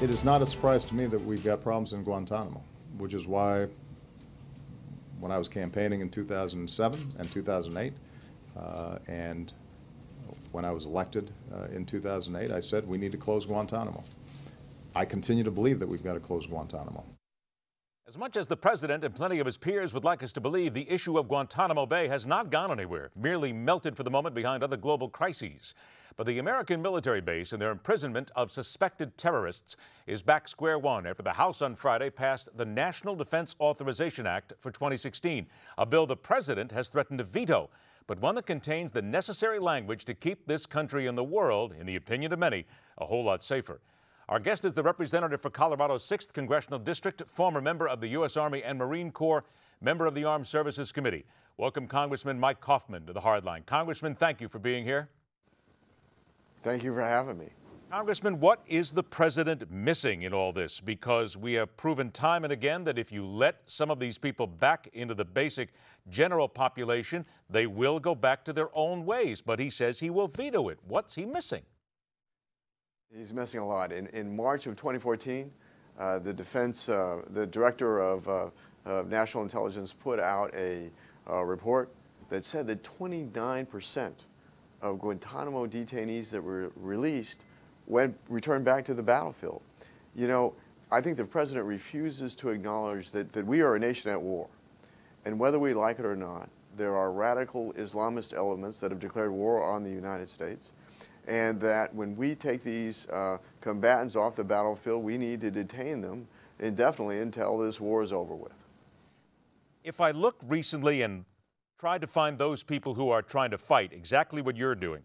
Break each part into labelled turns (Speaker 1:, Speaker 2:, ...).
Speaker 1: It is not a surprise to me that we've got problems in Guantanamo, which is why when I was campaigning in 2007 and 2008, uh, and when I was elected uh, in 2008, I said we need to close Guantanamo. I continue to believe that we've got to close Guantanamo.
Speaker 2: As much as the president and plenty of his peers would like us to believe, the issue of Guantanamo Bay has not gone anywhere, merely melted for the moment behind other global crises. But the American military base and their imprisonment of suspected terrorists is back square one after the House on Friday passed the National Defense Authorization Act for 2016, a bill the president has threatened to veto, but one that contains the necessary language to keep this country and the world, in the opinion of many, a whole lot safer. Our guest is the representative for Colorado's 6th Congressional District, former member of the U.S. Army and Marine Corps, member of the Armed Services Committee. Welcome, Congressman Mike Coffman, to the Hardline. Congressman, thank you for being here.
Speaker 3: Thank you for having me.
Speaker 2: Congressman, what is the president missing in all this? Because we have proven time and again that if you let some of these people back into the basic general population, they will go back to their own ways. But he says he will veto it. What's he missing?
Speaker 3: He's missing a lot. In, in March of 2014, uh, the defense, uh, the director of, uh, of, national intelligence put out a uh, report that said that 29 percent of Guantanamo detainees that were released went returned back to the battlefield. You know, I think the president refuses to acknowledge that, that we are a nation at war. And whether we like it or not, there are radical Islamist elements that have declared war on the United States. And that when we take these uh, combatants off the battlefield, we need to detain them indefinitely until this war is over with.
Speaker 2: If I look recently and try to find those people who are trying to fight exactly what you're doing.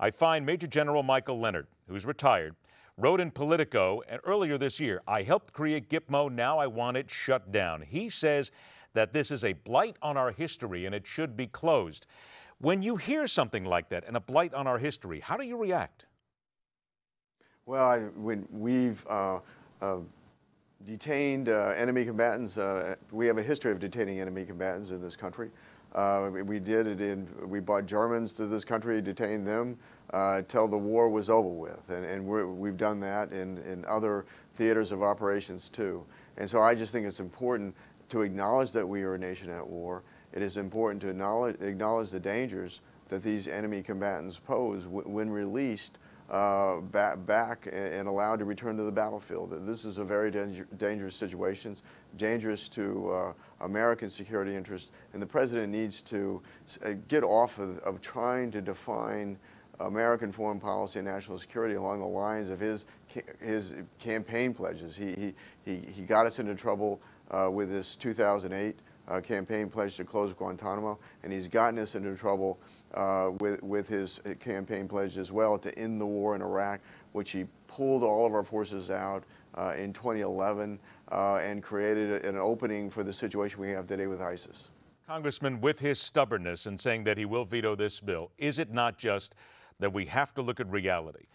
Speaker 2: I find Major General Michael Lehnert, who's retired, wrote in Politico and earlier this year, I helped create Gitmo, now I want it shut down. He says that this is a blight on our history and it should be closed. When you hear something like that and a blight on our history, how do you react?
Speaker 3: Well, I, when we've uh, uh, detained uh, enemy combatants, uh, we have a history of detaining enemy combatants in this country. Uh, we did it in, we brought Germans to this country, detained them uh, till the war was over with. And, and we have done that in, in other theaters of operations too. And so I just think it's important to acknowledge that we are a nation at war. It is important to acknowledge, acknowledge the dangers that these enemy combatants pose when released uh, back, back and allowed to return to the battlefield. This is a very danger, dangerous situation, dangerous to uh, American security interests, and the president needs to uh, get off of, of, trying to define American foreign policy and national security along the lines of his his campaign pledges. He he he, he got us into trouble uh, with this 2008 uh, campaign pledge to close Guantanamo, and he's gotten us into trouble uh, with, with his campaign pledge as well to end the war in Iraq, which he pulled all of our forces out uh, in 2011 uh, and created an opening for the situation we have today with ISIS.
Speaker 2: Congressman, with his stubbornness in saying that he will veto this bill, is it not just that we have to look at reality?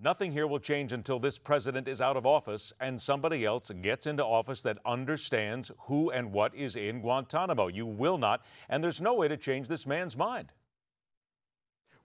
Speaker 2: Nothing here will change until this president is out of office and somebody else gets into office that understands who and what is in Guantanamo. You will not, and there's no way to change this man's mind.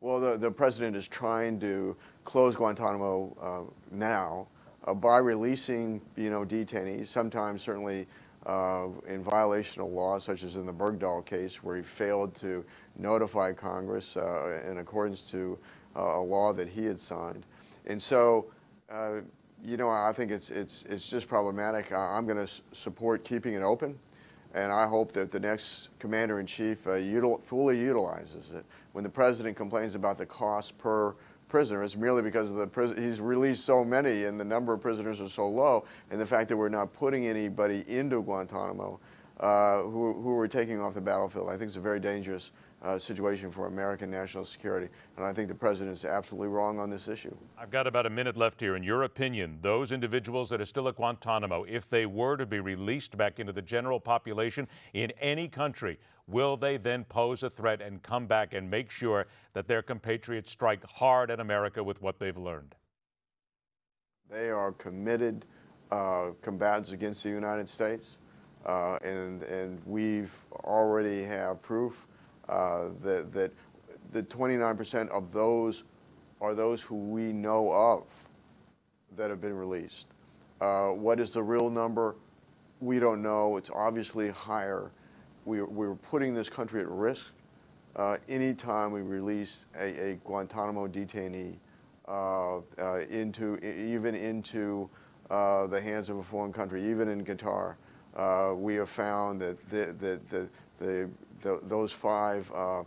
Speaker 3: Well, the, the president is trying to close Guantanamo uh, now uh, by releasing, you know, detainees, sometimes certainly uh, in violation of law, such as in the Bergdahl case, where he failed to notify Congress uh, in accordance to uh, a law that he had signed. And so, uh, you know, I think it's, it's, it's just problematic. I'm going to support keeping it open and I hope that the next commander-in-chief uh, util fully utilizes it. When the president complains about the cost per prisoner, it's merely because of the he's released so many and the number of prisoners are so low, and the fact that we're not putting anybody into Guantanamo uh, who, who we're taking off the battlefield. I think it's a very dangerous uh, situation for American national security. And I think the president is absolutely wrong on this issue.
Speaker 2: I've got about a minute left here. In your opinion, those individuals that are still at Guantanamo, if they were to be released back into the general population in any country, will they then pose a threat and come back and make sure that their compatriots strike hard at America with what they've learned?
Speaker 3: They are committed uh, combatants against the United States. Uh, and, and we've already have proof uh, that, that the 29% of those are those who we know of that have been released. Uh, what is the real number? We don't know. It's obviously higher. We, we're putting this country at risk uh, anytime we release a, a Guantanamo detainee uh, uh, into, even into uh, the hands of a foreign country, even in Qatar. Uh, we have found that the, the, the, the, the those five uh, uh,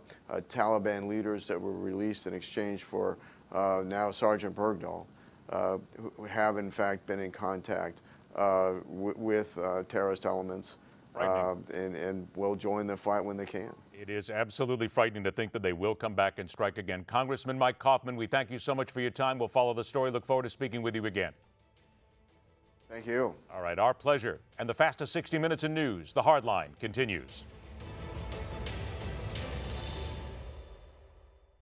Speaker 3: Taliban leaders that were released in exchange for uh, now Sergeant Bergdahl uh, who have in fact been in contact uh, with terrorist elements and, and will join the fight when they can.
Speaker 2: It is absolutely frightening to think that they will come back and strike again. Congressman Mike Coffman, we thank you so much for your time. We'll follow the story. Look forward to speaking with you again.
Speaker 3: Thank you.
Speaker 2: All right, our pleasure. And the fastest 60 minutes in news, the Hardline, continues.